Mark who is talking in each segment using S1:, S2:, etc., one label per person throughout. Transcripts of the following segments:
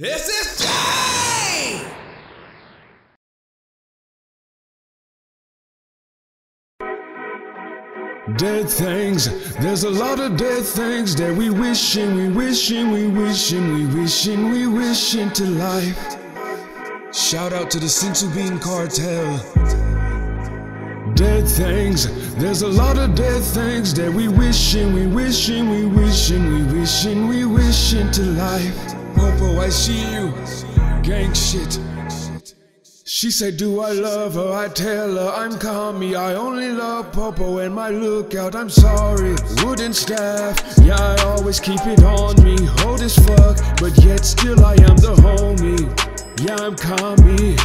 S1: This is Jay!
S2: Dead things, there's a lot of dead things that we wishing, we wishing, we wishing, we wishing, we wish into life. Shout out to the Senzu Bean Cartel. Dead things, there's a lot of dead things that we wishing, we wishing, we wishing, we wishing, we wish into life. Popo, I see you. Gang shit. She said, Do I love her? I tell her I'm Kami. I only love Popo and my lookout. I'm sorry. Wooden staff, yeah, I always keep it on me. Old as fuck, but yet still I am the homie. Yeah, I'm Kami.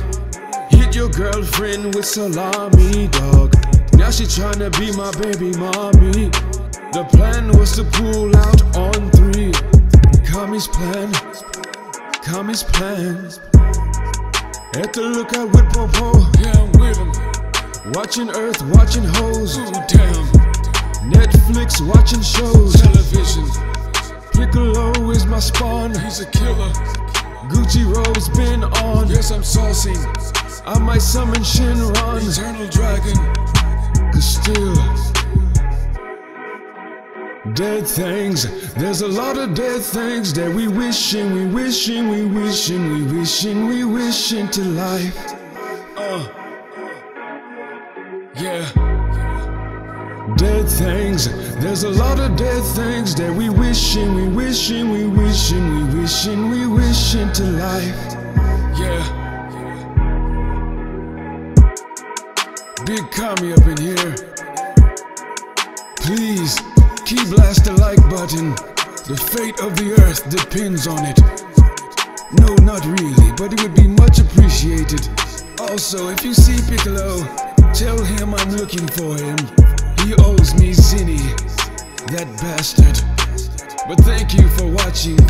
S2: Hit your girlfriend with salami, dog. Now she tryna be my baby mommy. The plan was to pull out on three. Kami's plan, Kami's plan. At the lookout with Popo,
S3: Yeah, I'm with him.
S2: watching Earth, watching hoes.
S3: Ooh, damn.
S2: Netflix, watching shows.
S3: Television.
S2: Piccolo is my spawn.
S3: He's a killer.
S2: Gucci robe's been on.
S3: Yes, I'm saucing.
S2: I might summon Shenron.
S3: Eternal dragon.
S2: Cause still, dead things. There's a lot of dead things that we wishing, we wishing, we wishing, we wishing, we wish into life.
S3: Uh. Yeah.
S2: Dead things. There's a lot of dead things that we wishing, we wishing, we wishing, we wishing, we wish into life.
S3: Yeah.
S2: Big Kami up in here. Please keep blast the like button. The fate of the earth depends on it. No, not really, but it would be much appreciated. Also, if you see Piccolo, tell him I'm looking for him. He owes me Zeni, that bastard. But thank you for watching.